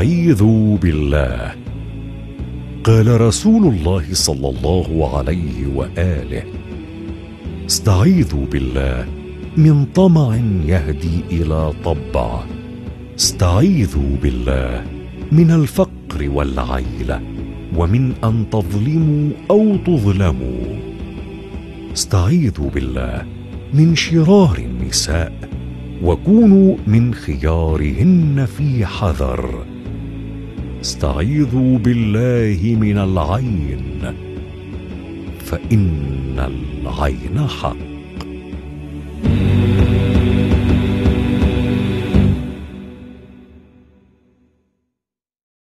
استعيذوا بالله. قال رسول الله صلى الله عليه وآله استعيذوا بالله من طمع يهدي إلى طبع. استعيذوا بالله من الفقر والعيلة ومن أن تظلموا أو تظلموا. استعيذوا بالله من شرار النساء وكونوا من خيارهن في حذر. استعيذوا بالله من العين فإن العين حق.